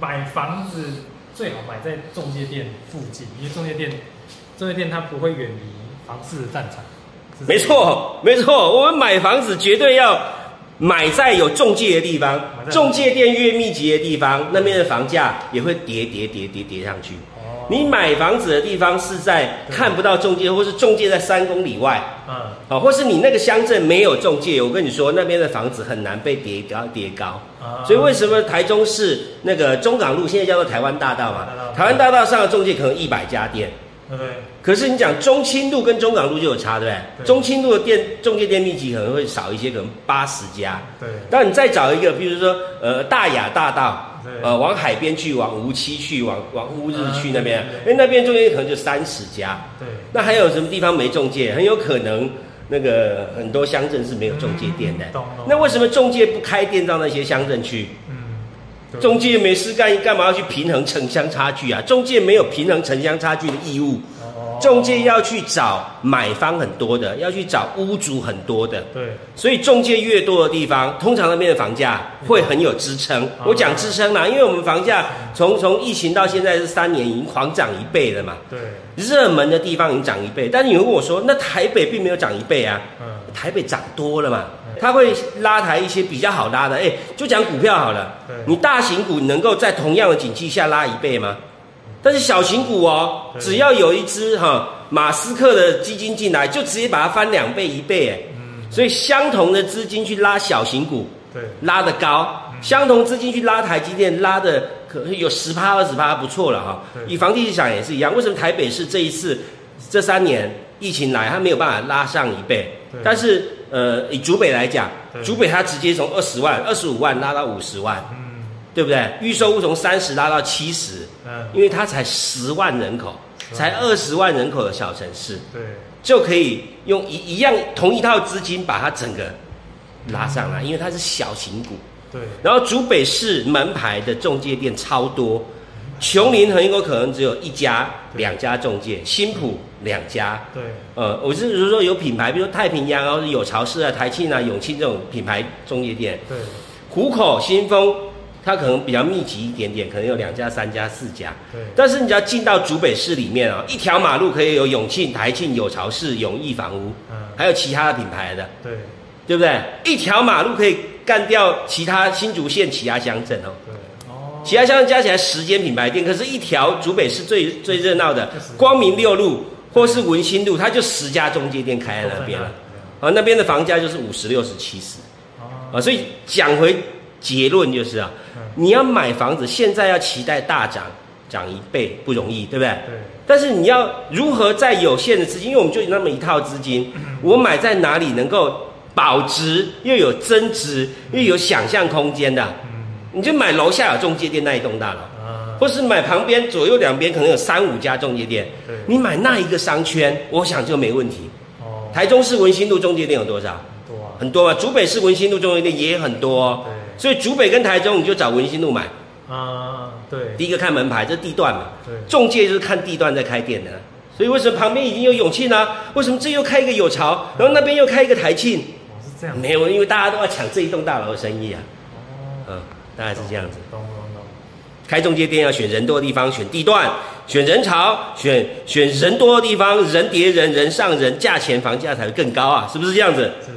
买房子最好买在中介店附近，因为中介店中介店它不会远离房市的战场。没错，没错，我们买房子绝对要买在有中介的地方中介店越密集的地方，那边的房价也会叠叠叠叠叠上去。哦，你买房子的地方是在看不到中介，或是中介在三公里外，嗯，哦，或是你那个乡镇没有中介，我跟你说，那边的房子很难被叠高叠高。啊所以为什么台中市那个中港路现在叫做台湾大道嘛？台湾大道上的中介可能一百家店，对对？可是你讲中清路跟中港路就有差，对不对？对中清路的店中介店密集可能会少一些，可能八十家。对，但你再找一个，比如说呃大雅大道对，呃往海边去，往无锡去，往往乌日去那边啊，因为那边中介可能就三十家。对，那还有什么地方没中介？很有可能那个很多乡镇是没有中介店的。那为什么中介不开店到那些乡镇去？嗯，中介没事干，干嘛要去平衡城乡差距啊？中介没有平衡城乡差距的义务。哦中介要去找买方很多的，要去找屋主很多的，对，所以中介越多的地方，通常那边的房价会很有支撑。嗯我讲支撑啦，因为我们房价从从疫情到现在是三年，已经狂涨一倍了嘛。对，热门的地方已经涨一倍，但是你会问我说，那台北并没有涨一倍啊？嗯，台北涨多了嘛，它会拉抬一些比较好拉的。哎，就讲股票好了对，你大型股能够在同样的景气下拉一倍吗？但是小型股哦，只要有一只哈马斯克的基金进来，就直接把它翻两倍一倍哎。嗯，所以相同的资金去拉小型股，对，拉得高；相同资金去拉台积电，拉的可有十趴二十趴，不错了哈。对。以房地产也是一样，为什么台北市这一次这三年疫情来，它没有办法拉上一倍？对？但是呃，以竹北来讲对，竹北它直接从二十万、二十五万拉到五十万，嗯，对不对？预售屋从三十拉到七十，嗯，因为它才十万人口，才二十万人口的小城市。对，就可以用一一样同一套资金把它整个拉上来，因为它是小型股。对，然后竹北市门牌的中介店超多，琼林很有可能只有一家、两家中介，新浦两家。对，呃，我是说有品牌，比如说太平洋啊，有潮市啊、台庆啊、永庆这种品牌中介店。对，虎口、新丰，它可能比较密集一点点，可能有两家、三家、四家。对，但是你只要进到竹北市里面啊，一条马路可以有永庆、台庆、有巢市、永义房屋，嗯，还有其他的品牌的，对，对不对？一条马路可以干掉其他新竹县其他乡镇哦。对，哦，其他乡镇加起来十间品牌店，可是一条竹北市最最热闹的光明六路或是文心路，它就十家中介店开在那边了。啊，那边的房价就是五十、六十、七十。哦，啊，所以讲回结论就是啊，嗯，你要买房子，现在要期待大涨，涨一倍不容易，对不对？对，但是你要如何在有限的资金，因为我们就有那么一套资金，我买在哪里能够保值又有增值又有想象空间的？嗯，你就买楼下有中介店那一栋大楼，啊，或是买旁边左右两边可能有三五家中介店，对，你买那一个商圈，我想就没问题。哦，台中市文心路中介店有多少？很多啊，很多啊，竹北市文心路中介店也很多哦。对，所以竹北跟台中你就找文心路买，啊，对，第一个看门牌，这地段嘛。对，中介就是看地段在开店的，所以为什么旁边已经有永庆呢？为什么这又开一个有巢，然后那边又开一个台庆？哦，是这样，没有，因为大家都要抢这一栋大楼的生意啊。哦，嗯，大概是这样子。懂懂懂，开中介店要选人多的地方，选地段，选人潮，选选人多的地方，人叠人，人上人，价钱房价才会更高啊，是不是这样子？是，